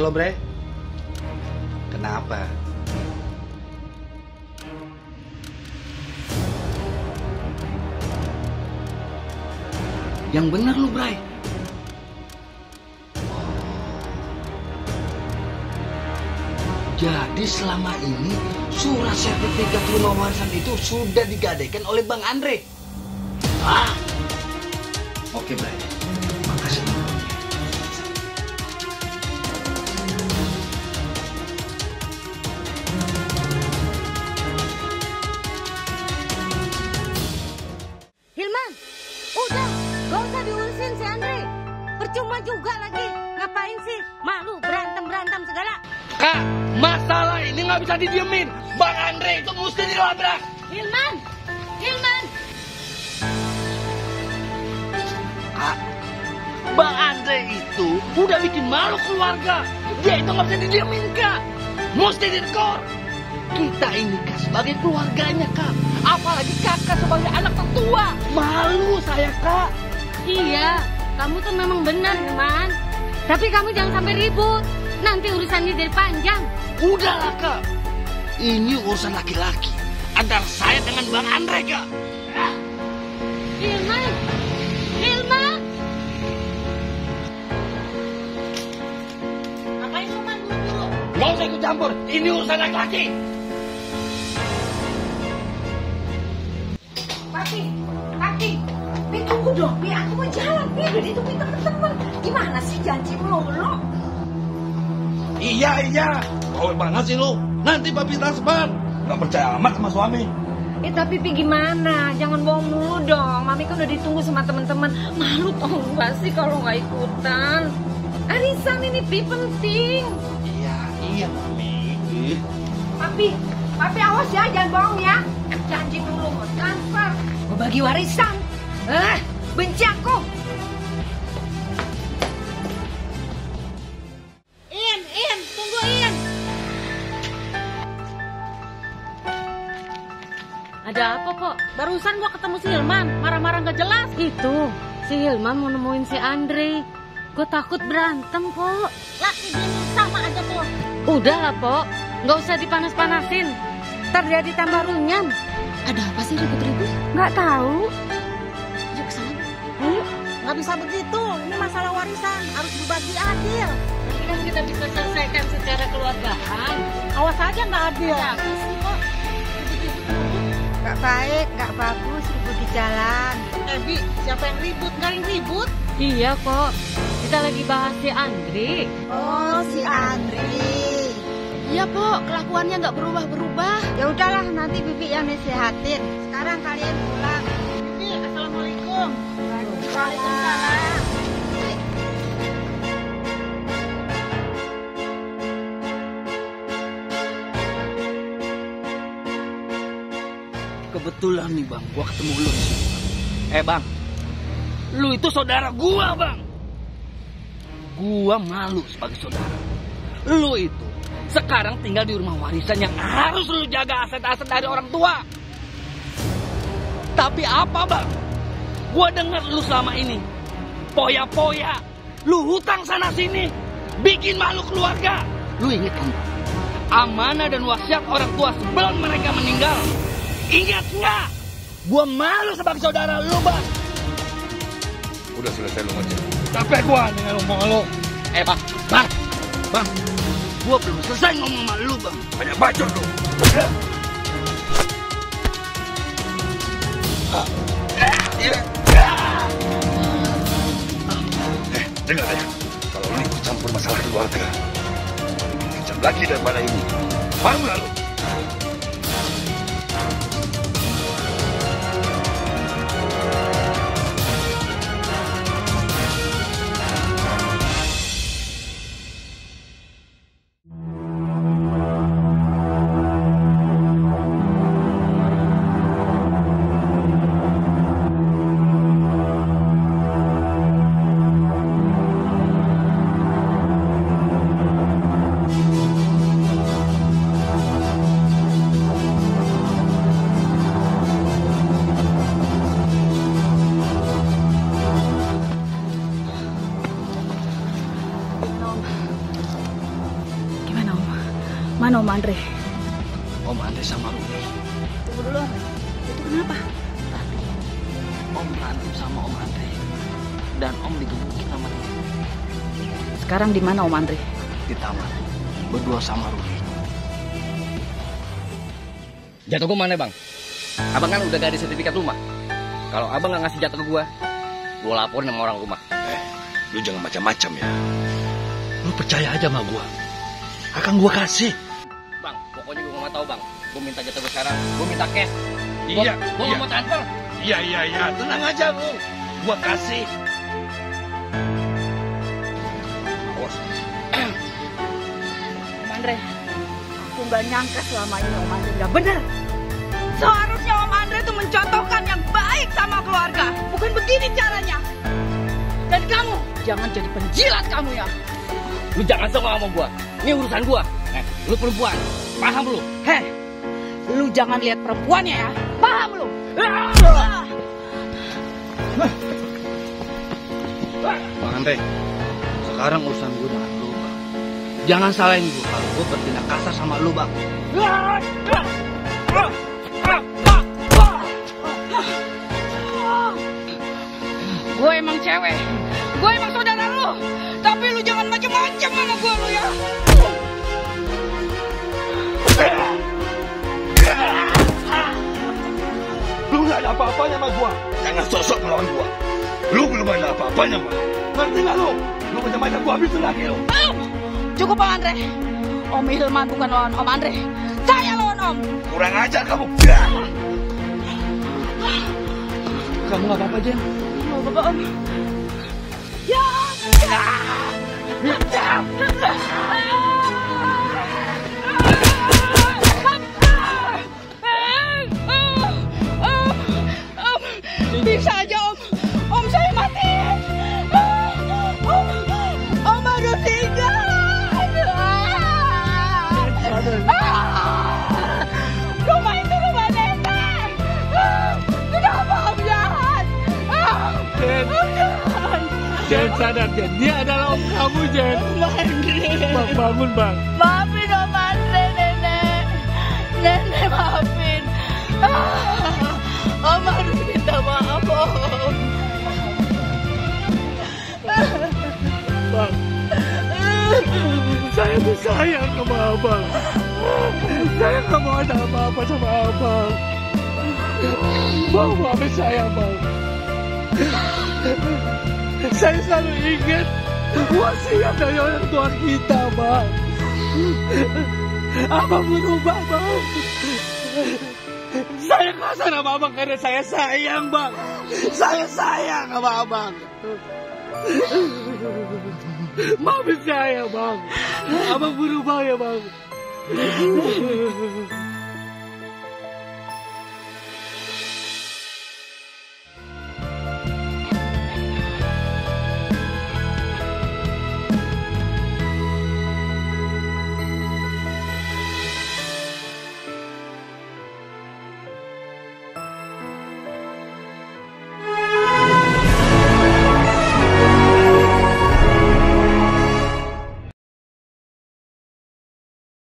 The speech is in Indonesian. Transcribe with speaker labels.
Speaker 1: Halo Bre. Kenapa? Yang benar lu Bray. Jadi selama ini surat sertifikat rumah warisan itu sudah digadaikan oleh Bang Andre. Ah. Oke, Bray. Bisa didiemin. Bang Andre itu mesti dilabrak.
Speaker 2: Hilman, Hilman.
Speaker 1: Kak, Bang Andre itu udah bikin malu keluarga. Dia itu nggak bisa didiemin, Kak. Mesti dikor. Kita ini Kak sebagai keluarganya, Kak. Apalagi kakak sebagai anak tertua. Malu saya, Kak.
Speaker 2: Iya, kamu tuh memang benar, Hilman. Tapi kamu jangan sampai ribut. Nanti urusannya jadi panjang.
Speaker 1: Udahlah, Kak. Ini urusan laki-laki. Antara saya dengan Bang Andre, Kak.
Speaker 2: Hilman, Hilman. Ngapain lu, Man? Dulu.
Speaker 1: Nggak usah ikut campur. Ini urusan laki-laki.
Speaker 3: Papi, Papi, Pi tunggu dong, Pi aku mau jalan, Pi udah ditungguin temen-temen. Gimana sih janji melulu?
Speaker 1: Iya, iya. Kau banget sih lu. Nanti papi transfer. Nggak percaya amat sama suami.
Speaker 2: Eh tapi Pi gimana? Jangan bohong mulu dong. Mami kan udah ditunggu sama teman-teman. Malu tau gak sih kalau nggak ikutan? Arisan ini Pi penting.
Speaker 1: Iya, iya, mami.
Speaker 3: Papi, Papi awas ya, jangan bohong ya. Janji dulu mau transfer, mau bagi warisan. Eh, benci aku.
Speaker 2: Ada apa kok? Barusan gua ketemu si Hilman, marah-marah gak jelas. Itu, si Hilman mau nemuin si Andre. Gue takut berantem kok. Laki bini sama aja tuh. Udah lah, Pok. Nggak usah dipanas-panasin. Ntar jadi tambah runyam. Ada apa sih ribut-ribut? Nggak tahu. Yuk ke sana. Ayo.
Speaker 4: Nggak bisa begitu, ini masalah warisan, harus berbagi adil.
Speaker 2: Nanti kan kita bisa selesaikan secara keluargaan.
Speaker 4: Awas aja nggak adil.
Speaker 2: Kok?
Speaker 4: Nggak baik, nggak bagus ribut di jalan. Eh, Bi, siapa yang ribut? Nggak yang ribut?
Speaker 2: Iya kok. Kita lagi bahas si Andri.
Speaker 4: Oh, si Andri.
Speaker 2: Iya, Pok. Kelakuannya nggak berubah-berubah.
Speaker 4: Ya udahlah, nanti Bibi yang nasihatin. Sekarang kalian
Speaker 1: Kebetulan nih bang, gua ketemu lu. Eh bang, lu itu saudara gua bang. Gua malu sebagai saudara. Lu itu sekarang tinggal di rumah warisan yang harus lu jaga aset-aset dari orang tua. Tapi apa bang? Gua dengar lu selama ini poya-poya, lu hutang sana sini, bikin malu keluarga. Lu inget kan? Amanah dan wasiat orang tua sebelum mereka meninggal. Ingat nggak? Gua malu sebagai saudara lu, Bang.
Speaker 5: Udah selesai lu ngecek.
Speaker 1: Capek gua dengan ngomong lu. Eh, Bang. Bang. Bang. Gua belum selesai ngomong sama lu, Bang.
Speaker 5: Banyak bacot lu. Eh, dengar ya. Kalau lu ikut campur masalah keluarga, kejam lagi daripada ini. Paham nggak lu?
Speaker 3: Andre?
Speaker 1: Om Andre sama Ruli.
Speaker 3: Tunggu dulu. Itu kenapa?
Speaker 1: Tadi Om berantem sama Om Andre. Dan Om digebukin sama dia
Speaker 3: Sekarang di mana Om Andre?
Speaker 1: di taman. Berdua sama Ruli. Jatuh gue mana bang? Abang kan udah gak ada sertifikat rumah. Kalau abang nggak ngasih jatuh ke gue, gue laporin sama orang rumah.
Speaker 5: Eh, lu jangan macam-macam ya. Lu percaya aja sama gua. Akan gua kasih.
Speaker 1: Gue tahu bang. Gue minta jatuh gue sekarang. Gue minta cash. Gua-
Speaker 5: Iya,
Speaker 1: Gue
Speaker 5: iya.
Speaker 1: mau transfer.
Speaker 5: Iya, iya, iya. Tenang aja lu. Gua kasih. Awas.
Speaker 3: Om Andre, aku nggak nyangka selama ini Om Andre nggak bener. Seharusnya Om Andre tuh mencontohkan yang baik sama keluarga. Bukan begini caranya. Dan kamu, jangan jadi penjilat kamu ya.
Speaker 1: Lu jangan songong sama gue. Ini urusan gue. Eh, lu perempuan. Paham lu?
Speaker 3: Heh, lu jangan lihat perempuannya ya. Paham lu?
Speaker 1: Bang Andre, sekarang urusan gue dengan lu bang. Jangan salahin gue kalau gue bertindak kasar sama lu bang.
Speaker 3: Gue emang cewek. Gue emang saudara lu. Tapi lu jangan macem-macem sama gue lu ya.
Speaker 5: Apa-apanya, Bang. Ngerti nggak lu? Lu macam-macam gua habisin lagi lu.
Speaker 3: Cukup Bang Andre. Om Hilman bukan lawan Om Andre. Saya lawan Om.
Speaker 5: Kurang ajar kamu. Ya.
Speaker 1: Kamu gak apa-apa Jen?
Speaker 3: Mau bapak Om. Ya. Bisa
Speaker 6: Jen sadar Jen, dia adalah om kamu Jen. Bang bangun bang.
Speaker 3: Maafin Om Andre, Nenek. Nenek maafin. Om harus minta maaf, Om.
Speaker 6: Bang. Saya tuh sayang sama abang. Saya nggak mau ada apa-apa sama abang. Bang maafin saya bang. Saya selalu ingat wasiat dari orang tua kita bang. Abang berubah bang. Saya kasar sama abang karena saya sayang bang. Saya sayang sama abang. Maafin saya bang. Abang berubah ya bang.